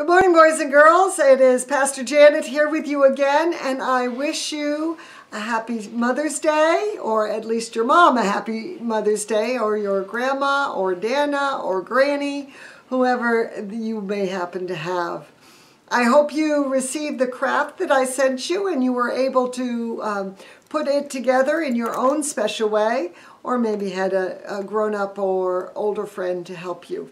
Good morning, boys and girls. It is Pastor Janet here with you again, and I wish you a happy Mother's Day, or at least your mom a happy Mother's Day, or your grandma, or Dana, or Granny, whoever you may happen to have. I hope you received the craft that I sent you and you were able to um, put it together in your own special way, or maybe had a, a grown up or older friend to help you.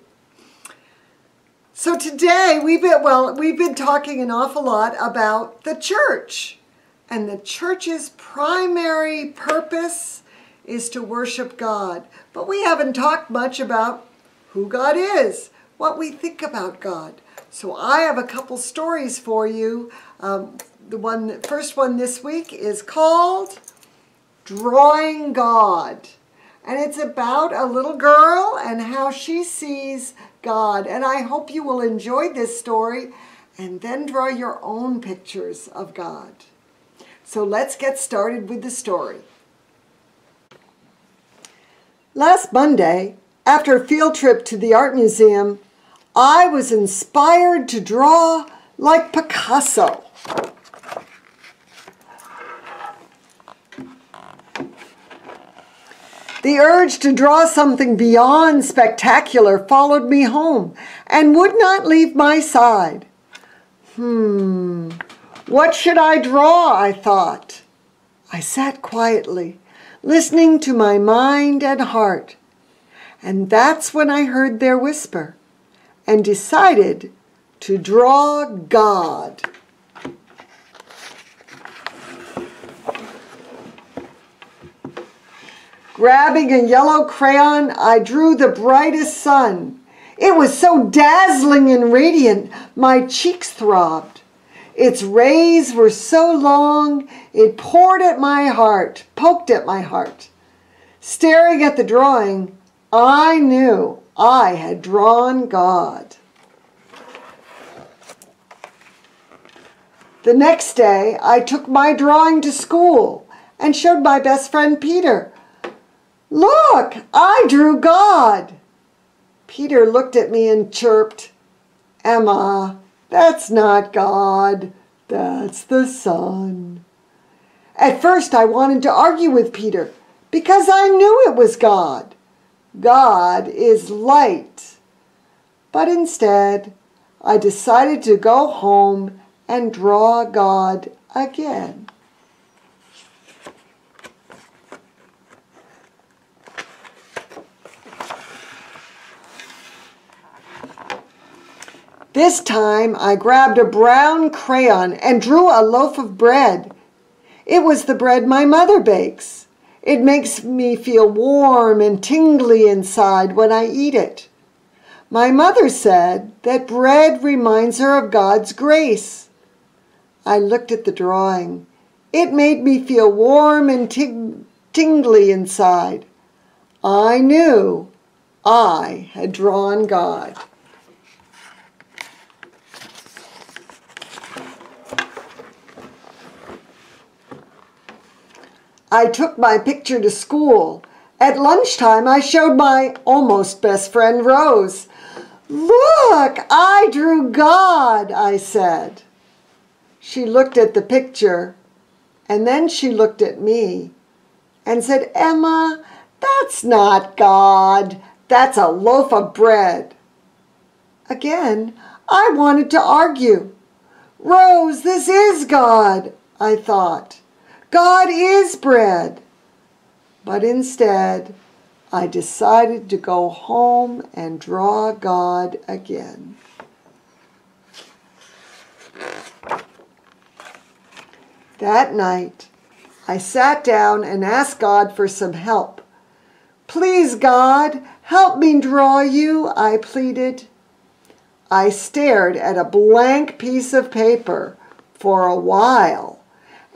So today we've been, well, we've been talking an awful lot about the church. And the church's primary purpose is to worship God. But we haven't talked much about who God is, what we think about God. So I have a couple stories for you. Um, the one, first one this week is called Drawing God. And it's about a little girl and how she sees God. And I hope you will enjoy this story and then draw your own pictures of God. So let's get started with the story. Last Monday, after a field trip to the art museum, I was inspired to draw like Picasso. The urge to draw something beyond spectacular followed me home and would not leave my side. Hmm, what should I draw? I thought. I sat quietly, listening to my mind and heart. And that's when I heard their whisper and decided to draw God. Grabbing a yellow crayon, I drew the brightest sun. It was so dazzling and radiant, my cheeks throbbed. Its rays were so long, it poured at my heart, poked at my heart. Staring at the drawing, I knew I had drawn God. The next day, I took my drawing to school and showed my best friend Peter, Look, I drew God. Peter looked at me and chirped, Emma, that's not God, that's the sun. At first, I wanted to argue with Peter because I knew it was God. God is light. But instead, I decided to go home and draw God again. This time I grabbed a brown crayon and drew a loaf of bread. It was the bread my mother bakes. It makes me feel warm and tingly inside when I eat it. My mother said that bread reminds her of God's grace. I looked at the drawing. It made me feel warm and ting tingly inside. I knew I had drawn God. I took my picture to school. At lunchtime, I showed my almost best friend Rose. Look, I drew God, I said. She looked at the picture and then she looked at me and said, Emma, that's not God. That's a loaf of bread. Again, I wanted to argue. Rose, this is God, I thought. God is bread. But instead, I decided to go home and draw God again. That night, I sat down and asked God for some help. Please, God, help me draw you, I pleaded. I stared at a blank piece of paper for a while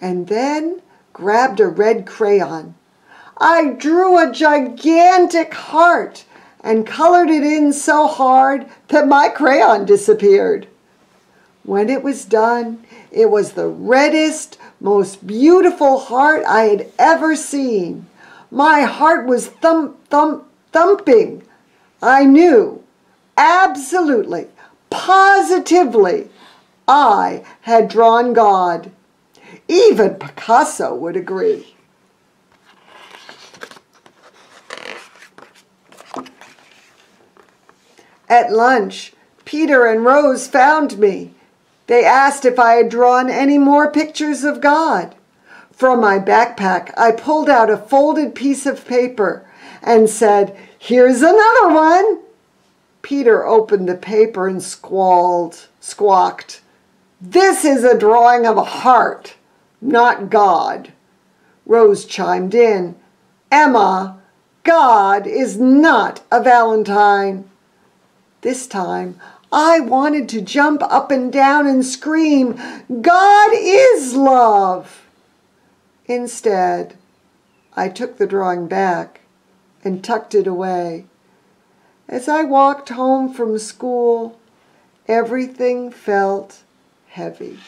and then grabbed a red crayon. I drew a gigantic heart and colored it in so hard that my crayon disappeared. When it was done, it was the reddest, most beautiful heart I had ever seen. My heart was thump, thump, thumping. I knew, absolutely, positively I had drawn God. Even Picasso would agree. At lunch, Peter and Rose found me. They asked if I had drawn any more pictures of God. From my backpack, I pulled out a folded piece of paper and said, Here's another one. Peter opened the paper and squalled, squawked, This is a drawing of a heart, not God. Rose chimed in, Emma, God is not a Valentine. This time, I wanted to jump up and down and scream, God is love. Instead, I took the drawing back and tucked it away. As I walked home from school, everything felt heavy.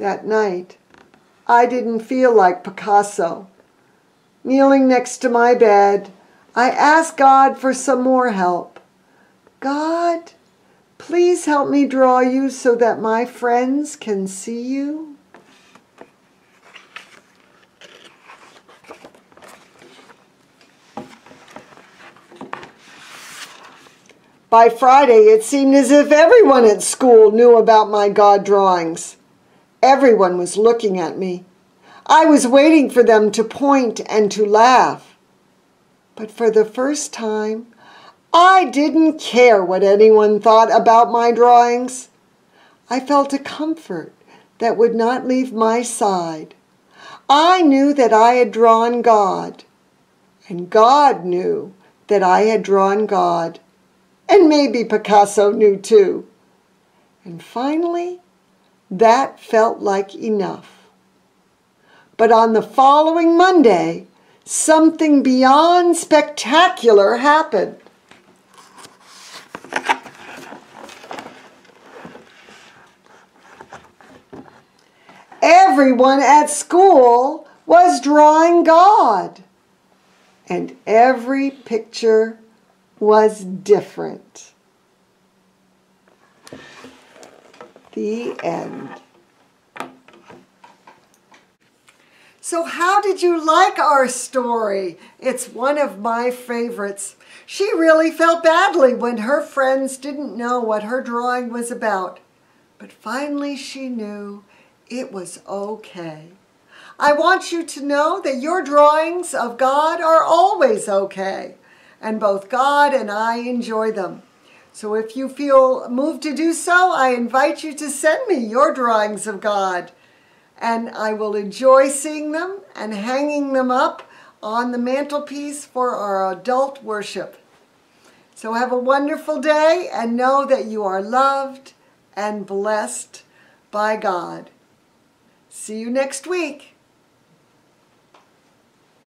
That night, I didn't feel like Picasso. Kneeling next to my bed, I asked God for some more help. God, please help me draw you so that my friends can see you. By Friday, it seemed as if everyone at school knew about my God drawings. Everyone was looking at me. I was waiting for them to point and to laugh. But for the first time, I didn't care what anyone thought about my drawings. I felt a comfort that would not leave my side. I knew that I had drawn God, and God knew that I had drawn God. And maybe Picasso knew too. And finally, that felt like enough. But on the following Monday, something beyond spectacular happened. Everyone at school was drawing God, and every picture was different. The end. So, how did you like our story? It's one of my favorites. She really felt badly when her friends didn't know what her drawing was about. But finally, she knew it was okay. I want you to know that your drawings of God are always okay and both God and I enjoy them. So if you feel moved to do so, I invite you to send me your drawings of God. And I will enjoy seeing them and hanging them up on the mantelpiece for our adult worship. So have a wonderful day and know that you are loved and blessed by God. See you next week.